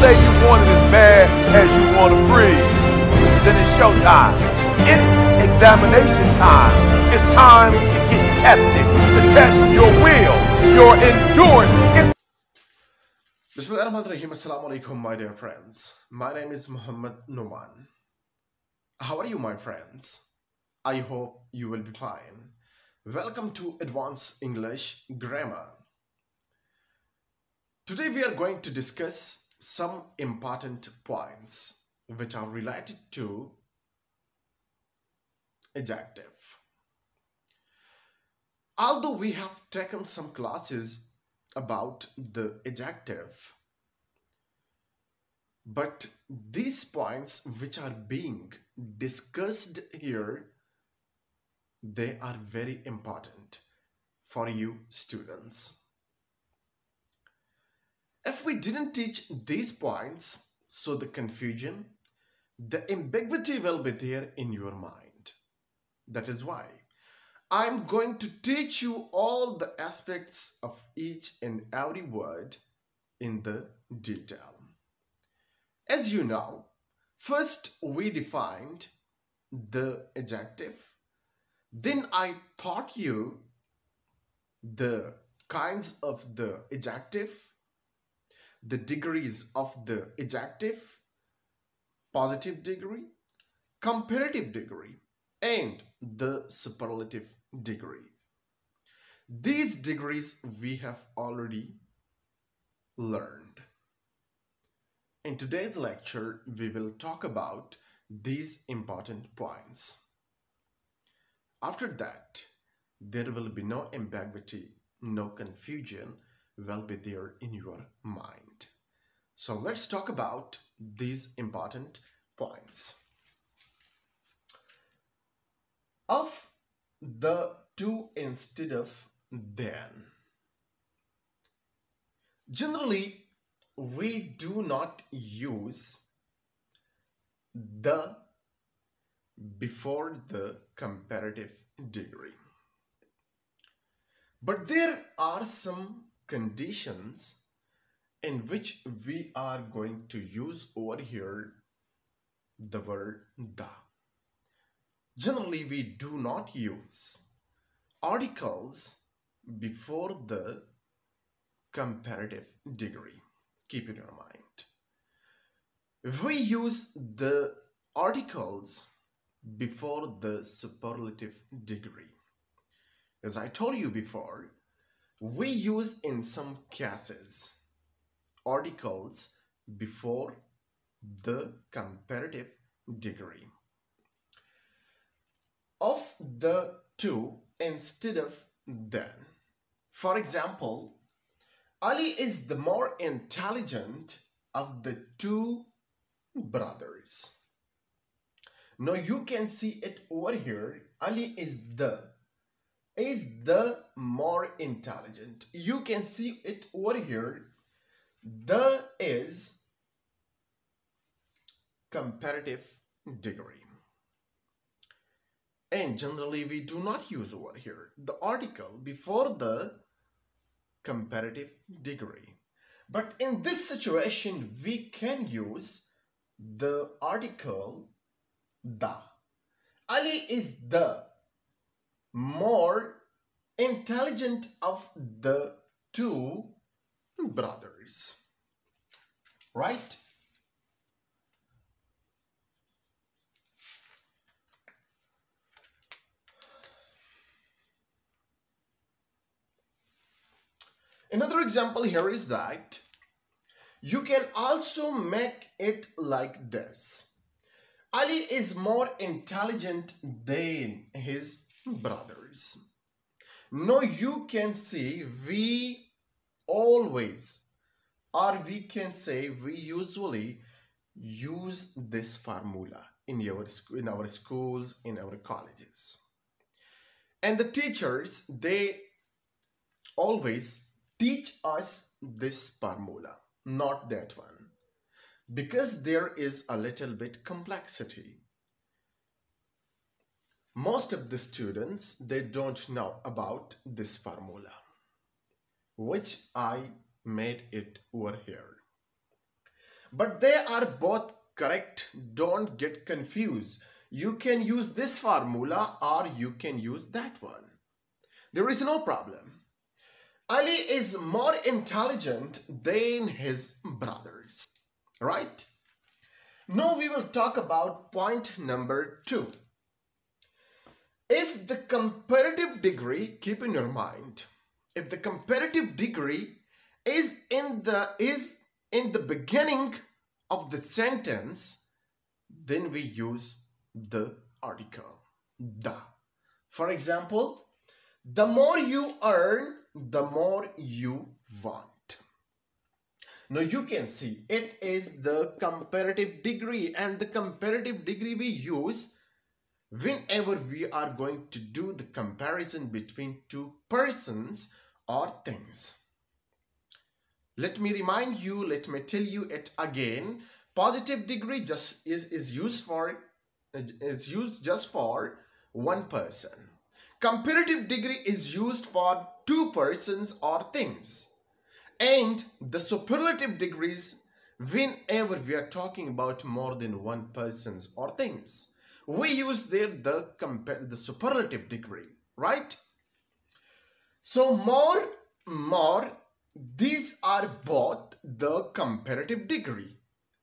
say you want it as bad as you want to breathe, then it's showtime. It's examination time. It's time to get tested, to test your will, your endurance. It's Bismillahirrahmanirrahim. Assalamu alaikum, my dear friends. My name is Muhammad Numan. How are you, my friends? I hope you will be fine. Welcome to Advanced English Grammar. Today we are going to discuss some important points which are related to adjective. Although we have taken some classes about the adjective, but these points which are being discussed here, they are very important for you students. If we didn't teach these points, so the confusion, the ambiguity will be there in your mind. That is why I'm going to teach you all the aspects of each and every word in the detail. As you know, first we defined the adjective, then I taught you the kinds of the adjective, the degrees of the adjective, positive degree, comparative degree, and the superlative degree. These degrees we have already learned. In today's lecture, we will talk about these important points. After that, there will be no ambiguity, no confusion will be there in your mind. So let's talk about these important points. Of the two instead of then. Generally, we do not use the before the comparative degree. But there are some conditions in which we are going to use over here the word the. Generally, we do not use articles before the comparative degree. Keep it in your mind. We use the articles before the superlative degree. As I told you before, we use in some cases articles before the comparative degree. Of the two instead of then. For example, Ali is the more intelligent of the two brothers. Now you can see it over here. Ali is the is the more intelligent. You can see it over here. The is comparative degree. And generally we do not use over here the article before the comparative degree. But in this situation, we can use the article the. Ali is the more intelligent of the two brothers. Right? Another example here is that you can also make it like this. Ali is more intelligent than his brothers. Now you can see we always or we can say we usually use this formula in our, in our schools, in our colleges. And the teachers, they always teach us this formula, not that one. Because there is a little bit complexity. Most of the students, they don't know about this formula, which I made it over here. but they are both correct. Don't get confused. You can use this formula or you can use that one. There is no problem. Ali is more intelligent than his brothers. Right? Now we will talk about point number two. If the comparative degree, keep in your mind, if the comparative degree is in the is in the beginning of the sentence, then we use the article the. For example, the more you earn, the more you want. Now you can see it is the comparative degree and the comparative degree we use whenever we are going to do the comparison between two persons or things. Let me remind you, let me tell you it again. Positive degree just is, is used for is used just for one person. Comparative degree is used for two persons or things. And the superlative degrees whenever we are talking about more than one persons or things we use there the the superlative degree right? So more more these are both the comparative degree.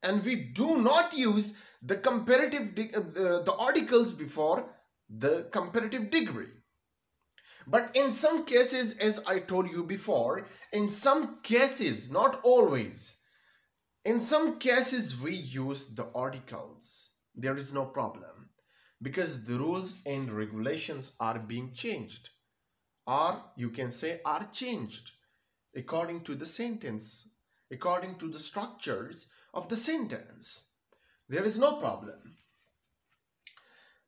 And we do not use the comparative uh, the articles before the comparative degree. But in some cases as i told you before in some cases not always in some cases we use the articles. There is no problem because the rules and regulations are being changed. Or you can say are changed according to the sentence according to the structures of the sentence. There is no problem.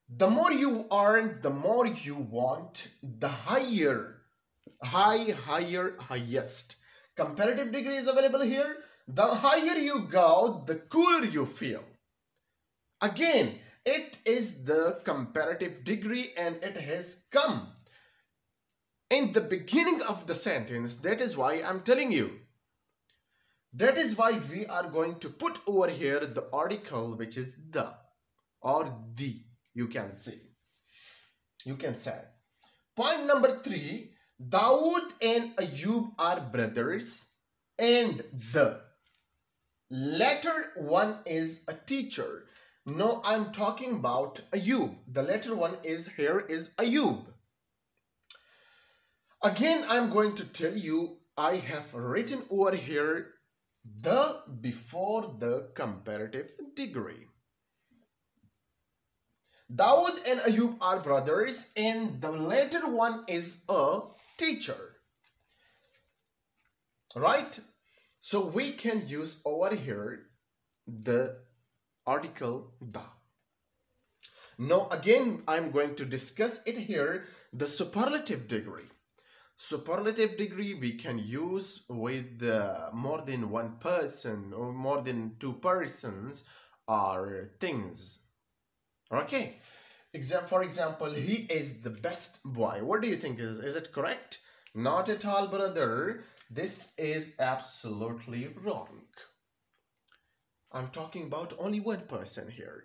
The more you earn the more you want the higher high higher highest comparative degree is available here. The higher you go the cooler you feel. Again it is the comparative degree and it has come in the beginning of the sentence. That is why I'm telling you. That is why we are going to put over here the article which is the or the you can say. You can say. Point number three, Dawood and Ayub are brothers and the latter one is a teacher no, I'm talking about Ayub. The latter one is here is Ayub. Again, I'm going to tell you, I have written over here the before the comparative degree. Dawood and Ayub are brothers and the latter one is a teacher. Right? So we can use over here the article da. Now again I'm going to discuss it here the superlative degree. Superlative degree we can use with uh, more than one person or more than two persons or things. Okay. For example, he is the best boy. What do you think? Is, is it correct? Not at all, brother. This is absolutely wrong. I'm talking about only one person here.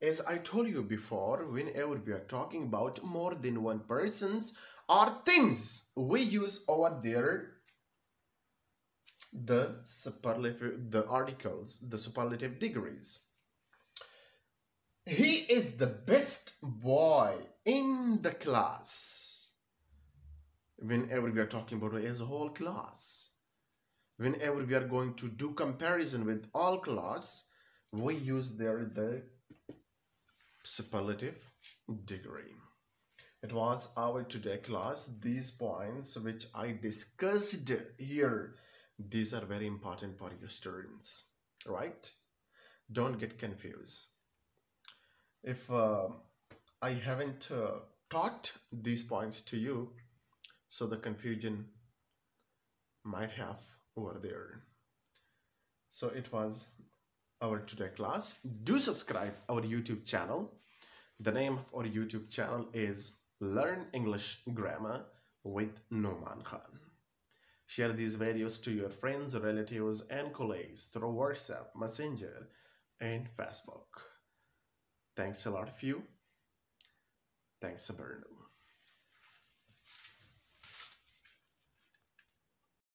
As I told you before, whenever we are talking about more than one persons or things, we use over there the superlative, the articles, the superlative degrees. He is the best boy in the class. Whenever we are talking about as a whole class whenever we are going to do comparison with all class we use there the superlative degree. It was our today class. These points which i discussed here these are very important for your students right? Don't get confused. If uh, i haven't uh, taught these points to you so the confusion might have over there. So it was our today class. Do subscribe our YouTube channel. The name of our YouTube channel is Learn English Grammar with Numan Khan. Share these videos to your friends, relatives, and colleagues through WhatsApp, Messenger, and Facebook. Thanks a lot of you. Thanks, Aberno.